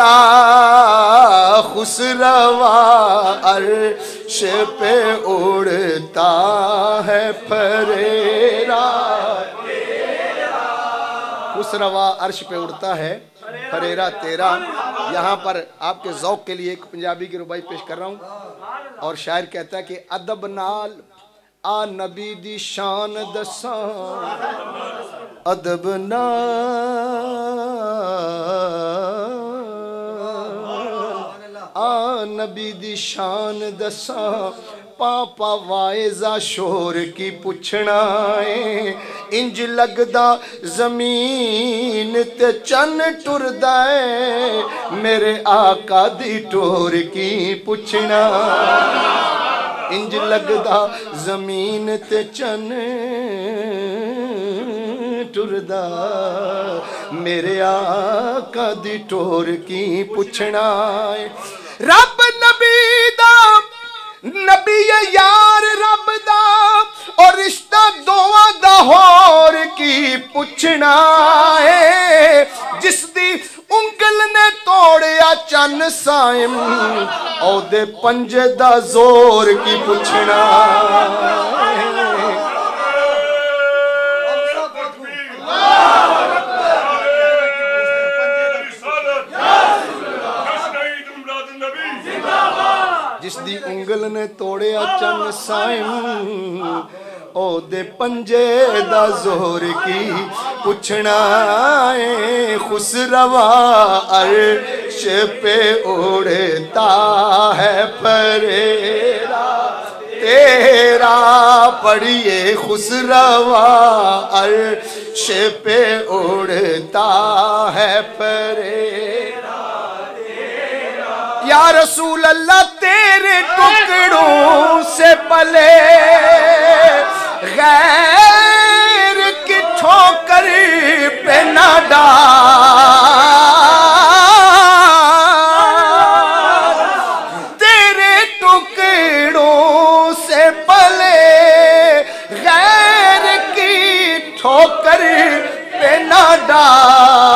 तेरा खुसरवा अर्श पे उड़ता है फरेरा। खुसरवा अर्श पे उड़ता है फरेरा तेरा। यहाँ पर आपके जौक के लिए एक पंजाबी की रुबाई पेश कर रहा हूँ। और शायर कहता है कि अदब नाल आ नबी दी शान दसा। अदब नाल आ नबी दी दसा, पापा वायजा शोर की पुछना है इंज लगदा ज़मीन ते चन टुरदा मेरे आका दी टोर की पुछना इंज लगदा ज़मीन ते चन टुरदा। मेरे आका दी टोर की पुछना है रब नबी दा, नबी यार रब दा, और रिश्ता दोवा दा होर की पुछना है। जिस दी उंगल ने तोड़िया चन साइम औदे पंजे दा ज़ोर की पुछना। ਦੀ ਉਂਗਲ ਨੇ ਤੋੜਿਆ ਚੰਨ ਸਾਇਮ ਉਹਦੇ ਪੰਜੇ ਦਾ ਜ਼ੋਰ ਕੀ ਪੁੱਛਣਾ ਏ ਖੁਸਰਵਾ ਅਰਸ਼ पे उड़ता है परेरा तेरा पढ़िए खुसरवा अर्श पे उड़ता है परेरा या रसूल अल्लाह तेरे टुकड़ों से पले। गैर की ठोकर पे ना डाल तेरे टुकड़ों से पले। गैर की ठोकर पे ना डाल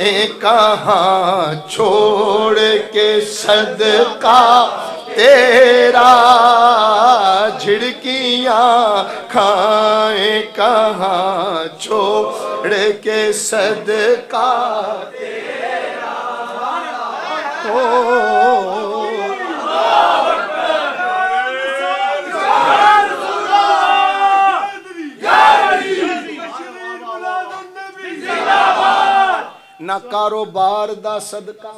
कहाँ छोड़ के सदका तेरा झिड़कियाँ खाए कहाँ छोड़ के सदका तेरा। ओ ਨਾ ਕਾਰੋਬਾਰ ਦਾ ਸਦਕਾ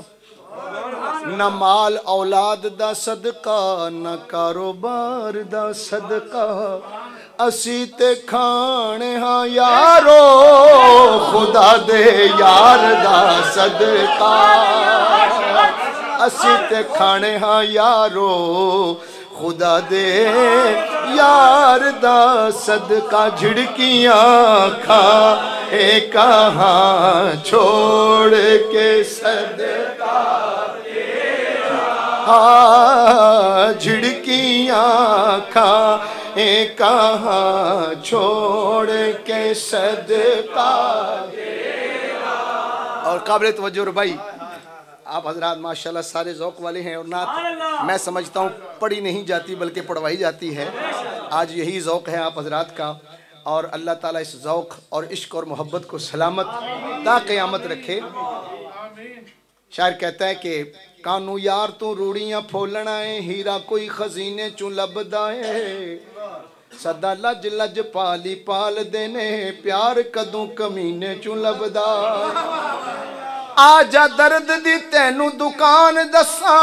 ਨਾ ਮਾਲ ਔਲਾਦ ਦਾ ਸਦਕਾ ਨਾ ਕਾਰੋਬਾਰ ਦਾ ਸਦਕਾ ਅਸੀਂ ਤੇ ਖਾਣੇ ਹਾਂ ਯਾਰੋ ਖੁਦਾ ਦੇ ਯਾਰ ਦਾ ਸਦਕਾ ਅਸੀਂ ਤੇ ਖਾਣੇ ਹਾਂ ਯਾਰੋ ਖੁਦਾ ਦੇ ਯਾਰ ਦਾ ਸਦਕਾ ਝਿੜਕੀਆਂ ਖਾ ए कहाँ छोड़ के सदका हाँ झिड़कियाँ खा ए कहाँ छोड़ के सदका और काबिल तवज्जो भाई आप हजरात माशाल्लाह सारे ज़ौक वाले हैं और नात मैं समझता हूँ पढ़ी नहीं जाती बल्कि पढ़वाई जाती है। आज यही ज़ौक है आप हजरात का। और अल्लाह ताला इस ज़ौक और इश्क और मोहब्बत को सलामत ता क़यामत रखे। शायर कहता है कि, कानू यार तू रूड़ियाँ फोलना है हीरा कोई खजीने चू लभदा सदा लज लज पाली पाल देने, प्यार कदों कमीने चू लभदा आ जा दर्द दी तेनू दुकान दसा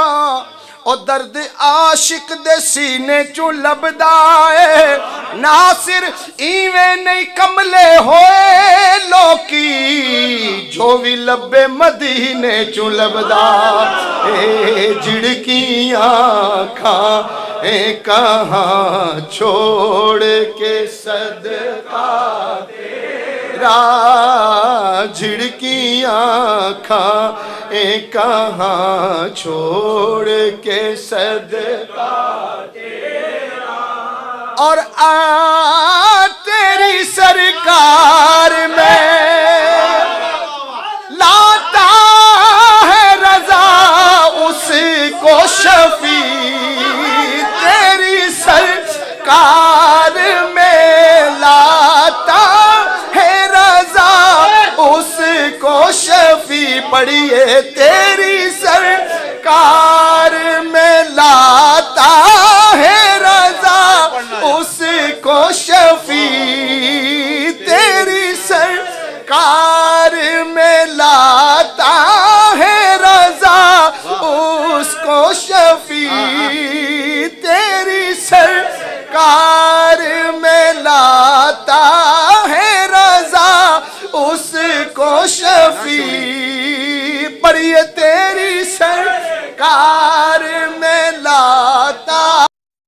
ओ दर्द आशिक दे सीने चू लभदा है। ना सिर इवें नहीं कमले होए लोकी, जो भी लब्बे मदीने चू लभदा ए झिड़कियाँ खा, ए, कहाँ छोड़ के सदका तेरा झिड़कियाँ खा, ए, कहाँ छोड़ के सदका और आ तेरी सरकार में लाता है रजा, उसको शफी तेरी सरकार में लाता है रजा, उसको शफी पढ़िए। तेरी